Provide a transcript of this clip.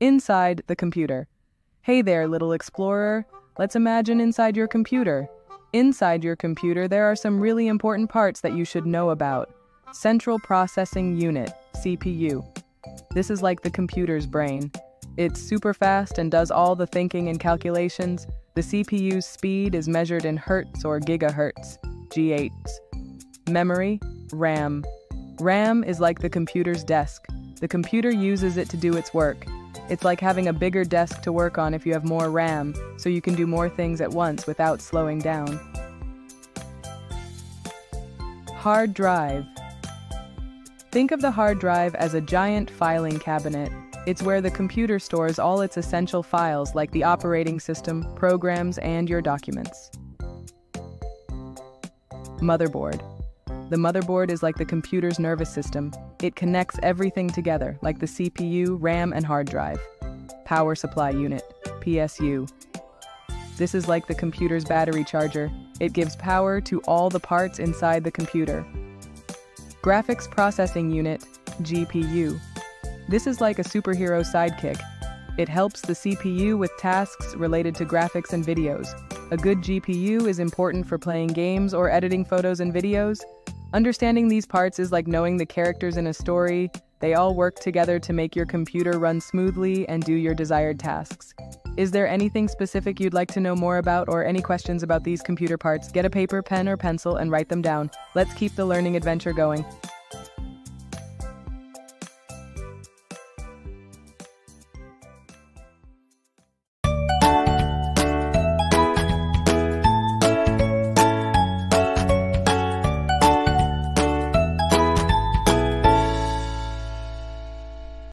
Inside the computer. Hey there, little explorer. Let's imagine inside your computer. Inside your computer, there are some really important parts that you should know about. Central Processing Unit, CPU. This is like the computer's brain. It's super fast and does all the thinking and calculations. The CPU's speed is measured in hertz or gigahertz, GHz. Memory, RAM. RAM is like the computer's desk. The computer uses it to do its work. It's like having a bigger desk to work on if you have more RAM, so you can do more things at once without slowing down. Hard drive. Think of the hard drive as a giant filing cabinet. It's where the computer stores all its essential files like the operating system, programs, and your documents. Motherboard. The motherboard is like the computer's nervous system. It connects everything together, like the CPU, RAM, and hard drive. Power Supply Unit, PSU. This is like the computer's battery charger. It gives power to all the parts inside the computer. Graphics Processing Unit, GPU. This is like a superhero sidekick. It helps the CPU with tasks related to graphics and videos. A good GPU is important for playing games or editing photos and videos. Understanding these parts is like knowing the characters in a story. They all work together to make your computer run smoothly and do your desired tasks. Is there anything specific you'd like to know more about or any questions about these computer parts? Get a paper, pen, or pencil and write them down. Let's keep the learning adventure going.